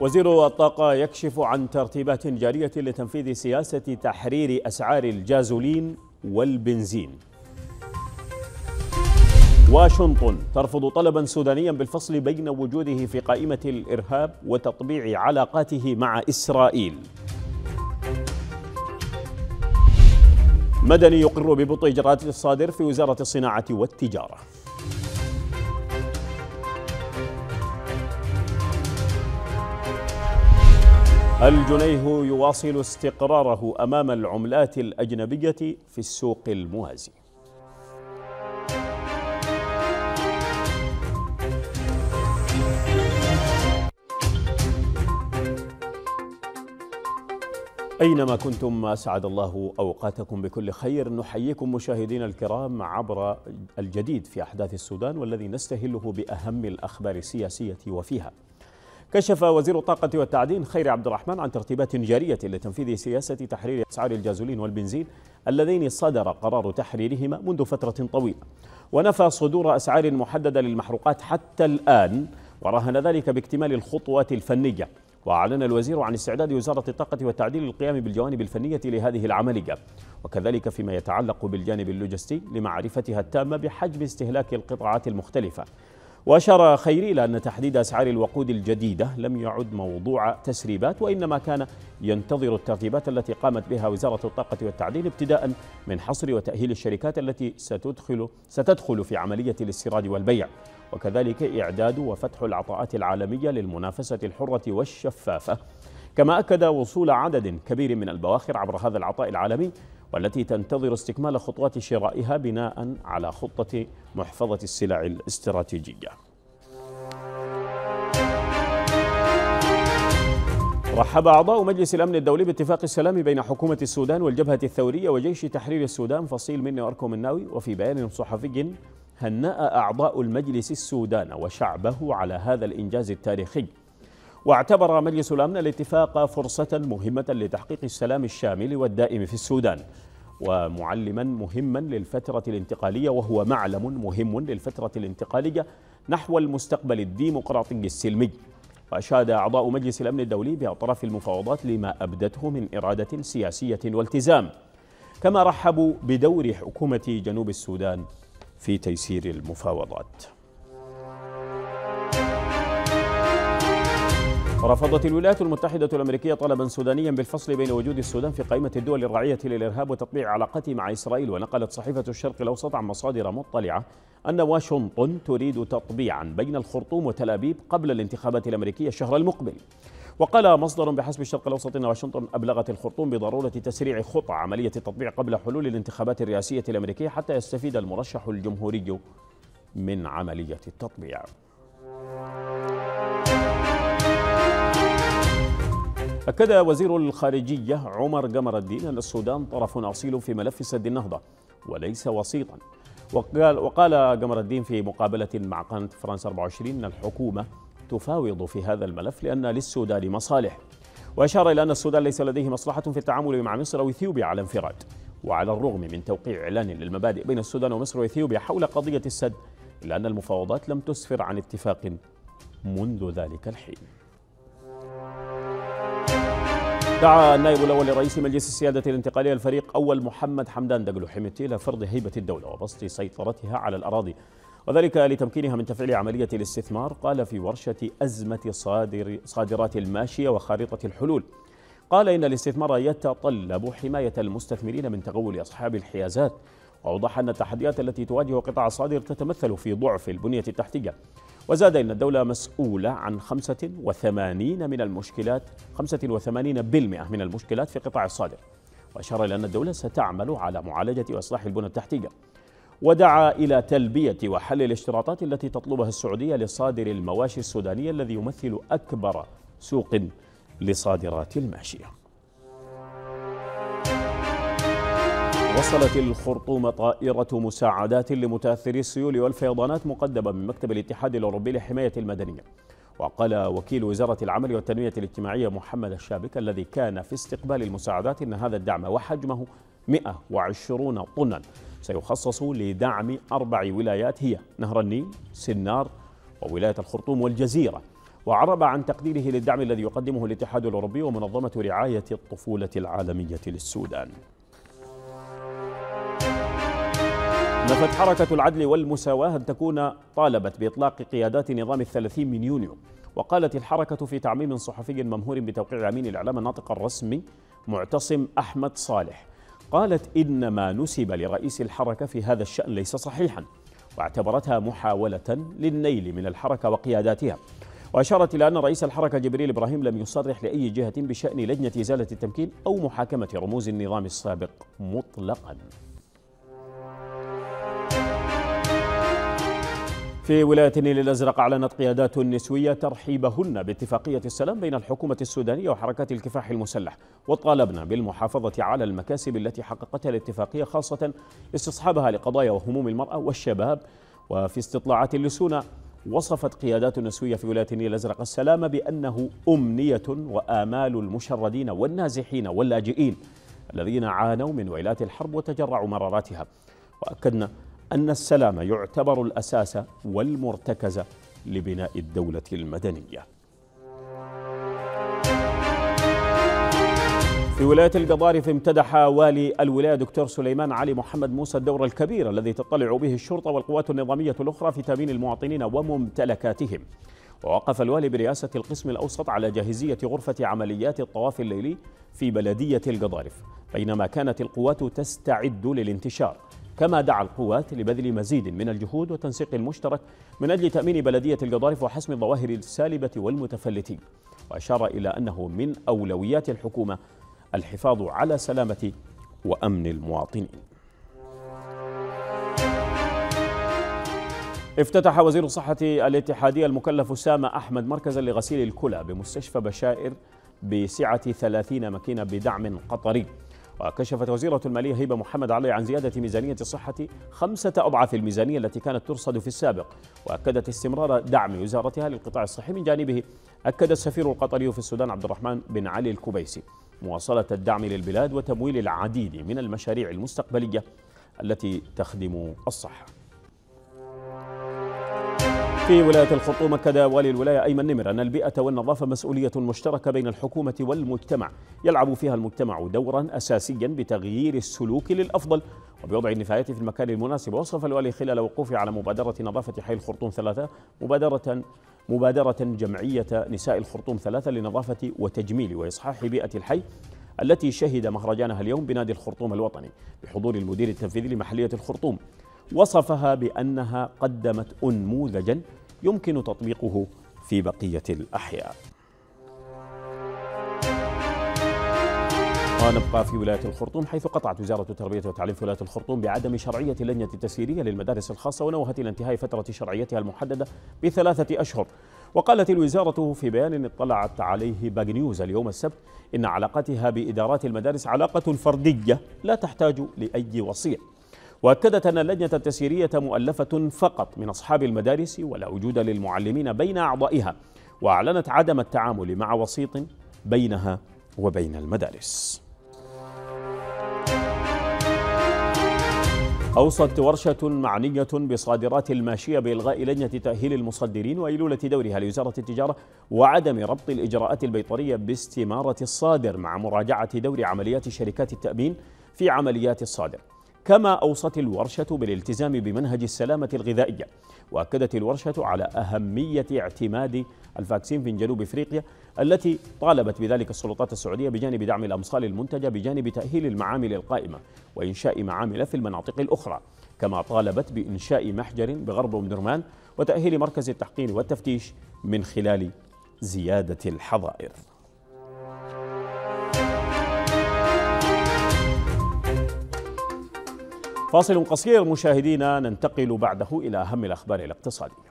وزير الطاقة يكشف عن ترتيبات جارية لتنفيذ سياسة تحرير أسعار الجازولين والبنزين. واشنطن ترفض طلبا سودانيا بالفصل بين وجوده في قائمة الإرهاب وتطبيع علاقاته مع إسرائيل. مدني يقر ببطء إجراءات الصادر في وزارة الصناعة والتجارة. الجنيه يواصل استقراره أمام العملات الأجنبية في السوق الموازي. أينما كنتم أسعد الله أوقاتكم بكل خير. نحييكم مشاهدينا الكرام عبر الجديد في أحداث السودان والذي نستهله بأهم الأخبار السياسية وفيها. كشف وزير الطاقة والتعدين خير عبد الرحمن عن ترتيبات جارية لتنفيذ سياسة تحرير أسعار الجازولين والبنزين اللذين صدر قرار تحريرهما منذ فترة طويلة. ونفى صدور أسعار محددة للمحروقات حتى الآن ورهن ذلك باكتمال الخطوات الفنية. وأعلن الوزير عن استعداد وزارة الطاقة والتعدين للقيام بالجوانب الفنية لهذه العملية. وكذلك فيما يتعلق بالجانب اللوجستي لمعرفتها التامة بحجم استهلاك القطاعات المختلفة. وأشار خيري إلى أن تحديد أسعار الوقود الجديدة لم يعد موضوع تسريبات وإنما كان ينتظر الترتيبات التي قامت بها وزارة الطاقة والتعدين ابتداء من حصر وتأهيل الشركات التي ستدخل ستدخل في عملية الاستيراد والبيع. وكذلك إعداد وفتح العطاءات العالمية للمنافسة الحرة والشفافة. كما أكد وصول عدد كبير من البواخر عبر هذا العطاء العالمي والتي تنتظر استكمال خطوات شرائها بناء على خطة محفظة السلع الاستراتيجية. رحب أعضاء مجلس الأمن الدولي باتفاق السلام بين حكومة السودان والجبهة الثورية وجيش تحرير السودان فصيل مني وأركم الناوي وفي بيان صحفي هنأ أعضاء المجلس السودان وشعبه على هذا الإنجاز التاريخي. واعتبر مجلس الأمن الاتفاق فرصة مهمة لتحقيق السلام الشامل والدائم في السودان ومعلما مهما للفترة الانتقالية وهو معلم مهم للفترة الانتقالية نحو المستقبل الديمقراطي السلمي. وأشاد أعضاء مجلس الأمن الدولي بأطراف المفاوضات لما أبدته من إرادة سياسية والتزام كما رحبوا بدور حكومة جنوب السودان في تيسير المفاوضات. رفضت الولايات المتحدة الأمريكية طلبا سودانيا بالفصل بين وجود السودان في قائمة الدول الراعية للإرهاب وتطبيع علاقته مع إسرائيل ونقلت صحيفة الشرق الأوسط عن مصادر مطلعة أن واشنطن تريد تطبيعا بين الخرطوم وتل أبيب قبل الانتخابات الأمريكية الشهر المقبل. وقال مصدر بحسب الشرق الأوسط أن واشنطن أبلغت الخرطوم بضرورة تسريع خطى عملية التطبيع قبل حلول الانتخابات الرئاسية الأمريكية حتى يستفيد المرشح الجمهوري من عملية التطبيع. أكد وزير الخارجية عمر قمر الدين أن السودان طرف أصيل في ملف سد النهضة وليس وسيطا. وقال, وقال قمر الدين في مقابلة مع قناة فرنسا 24 أن الحكومة تفاوض في هذا الملف لأن للسودان مصالح. وأشار إلى أن السودان ليس لديه مصلحة في التعامل مع مصر أو إثيوبيا على انفراد. وعلى الرغم من توقيع إعلان للمبادئ بين السودان ومصر وإثيوبيا حول قضية السد إلا أن المفاوضات لم تسفر عن اتفاق منذ ذلك الحين. دعا النائب الأول لرئيس مجلس السيادة الانتقالية الفريق أول محمد حمدان دقلو حميتي إلى فرض هيبة الدولة وبسط سيطرتها على الأراضي. وذلك لتمكينها من تفعيل عملية الاستثمار قال في ورشة أزمة صادر صادرات الماشية وخارطة الحلول. قال إن الاستثمار يتطلب حماية المستثمرين من تغول أصحاب الحيازات. وأوضح أن التحديات التي تواجه قطاع الصادر تتمثل في ضعف البنية التحتية. وزاد أن الدولة مسؤولة عن 85 من المشكلات 85% من المشكلات في قطاع الصادر. وأشار إلى أن الدولة ستعمل على معالجة وإصلاح البنى التحتية. ودعا إلى تلبية وحل الاشتراطات التي تطلبها السعودية لصادر المواشي السودانية الذي يمثل أكبر سوق لصادرات الماشيه وصلت الخرطوم طائرة مساعدات لمتأثري السيول والفيضانات مقدمة من مكتب الاتحاد الأوروبي لحماية المدنية. وقال وكيل وزارة العمل والتنمية الاجتماعية محمد الشابك الذي كان في استقبال المساعدات إن هذا الدعم وحجمه 120 طنا. سيخصص لدعم أربع ولايات هي نهر النيل سنار وولاية الخرطوم والجزيرة. وعرب عن تقديره للدعم الذي يقدمه الاتحاد الأوروبي ومنظمة رعاية الطفولة العالمية للسودان. نفت حركة العدل والمساواة أن تكون طالبت بإطلاق قيادات نظام الثلاثين من يونيو. وقالت الحركة في تعميم صحفي ممهور بتوقيع أمين الإعلام الناطق الرسمي معتصم أحمد صالح. قالت إن ما نسب لرئيس الحركة في هذا الشأن ليس صحيحا واعتبرتها محاولة للنيل من الحركة وقياداتها. وأشارت إلى أن رئيس الحركة جبريل إبراهيم لم يصرح لأي جهة بشأن لجنة إزالة التمكين أو محاكمة رموز النظام السابق مطلقاً. في ولاية النيل الأزرق أعلنت قيادات نسوية ترحيبهن باتفاقية السلام بين الحكومة السودانية وحركات الكفاح المسلح وطالبنا بالمحافظة على المكاسب التي حققتها الاتفاقية خاصة استصحابها لقضايا وهموم المرأة والشباب. وفي استطلاعات اللسونة وصفت قيادات نسوية في ولاية النيل الأزرق السلام بأنه أمنية وآمال المشردين والنازحين واللاجئين الذين عانوا من ويلات الحرب وتجرعوا مراراتها. وأكدنا أن السلام يعتبر الأساس والمرتكز لبناء الدولة المدنية. في ولاية القضارف امتدح والي الولاية دكتور سليمان علي محمد موسى الدور الكبير الذي تطلع به الشرطة والقوات النظامية الأخرى في تأمين المواطنين وممتلكاتهم. ووقف الوالي برئاسة القسم الأوسط على جاهزية غرفة عمليات الطواف الليلي في بلدية القضارف بينما كانت القوات تستعد للانتشار. كما دعا القوات لبذل مزيد من الجهود والتنسيق المشترك من أجل تأمين بلدية القضارف وحسم الظواهر السالبة والمتفلتين. وأشار إلى أنه من أولويات الحكومة الحفاظ على سلامة وأمن المواطنين. افتتح وزير الصحة الاتحادية المكلف أسامة أحمد مركزا لغسيل الكلى بمستشفى بشائر بسعة 30 ماكينة بدعم قطري. وكشفت وزيرة المالية هبة محمد علي عن زيادة ميزانية الصحة خمسة أضعاف الميزانية التي كانت ترصد في السابق. وأكدت استمرار دعم وزارتها للقطاع الصحي من جانبه أكد السفير القطري في السودان عبد الرحمن بن علي الكبيسي مواصلة الدعم للبلاد وتمويل العديد من المشاريع المستقبلية التي تخدم الصحة. في ولاية الخرطوم أكد والي الولاية أيمن نمر أن البيئة والنظافة مسؤولية مشتركة بين الحكومة والمجتمع يلعب فيها المجتمع دورا أساسيا بتغيير السلوك للأفضل. وبوضع النفايات في المكان المناسب وصف الوالي خلال وقوفه على مبادرة نظافة حي الخرطوم ثلاثة مبادرة مبادرة جمعية نساء الخرطوم ثلاثة لنظافة وتجميل وإصحاح بيئة الحي التي شهد مهرجانها اليوم بنادي الخرطوم الوطني بحضور المدير التنفيذي لمحلية الخرطوم. وصفها بأنها قدمت أنموذجا يمكن تطبيقه في بقية الأحياء. ونبقى في ولاية الخرطوم حيث قطعت وزارة التربية والتعليم في ولاية الخرطوم بعدم شرعية اللجنة التسييرية للمدارس الخاصة ونوهت إلى انتهاء فترة شرعيتها المحددة بثلاثة أشهر. وقالت الوزارة في بيان اطلعت عليه باج نيوز اليوم السبت إن علاقتها بإدارات المدارس علاقة فردية لا تحتاج لأي وصية. وأكدت أن اللجنة التسييرية مؤلفة فقط من أصحاب المدارس ولا وجود للمعلمين بين أعضائها وأعلنت عدم التعامل مع وسيط بينها وبين المدارس. أوصت ورشة معنية بصادرات الماشية بإلغاء لجنة تأهيل المصدرين وإلولة دورها لوزارة التجارة وعدم ربط الإجراءات البيطرية باستمارة الصادر مع مراجعة دور عمليات شركات التأمين في عمليات الصادر. كما أوصت الورشة بالالتزام بمنهج السلامة الغذائية وأكدت الورشة على أهمية اعتماد الفاكسين في جنوب إفريقيا التي طالبت بذلك السلطات السعودية بجانب دعم الأمصال المنتجة بجانب تأهيل المعامل القائمة وإنشاء معامل في المناطق الأخرى كما طالبت بإنشاء محجر بغرب أم درمان وتأهيل مركز التحقين والتفتيش من خلال زيادة الحظائر. فاصل قصير مشاهدينا ننتقل بعده إلى أهم الأخبار الاقتصادية.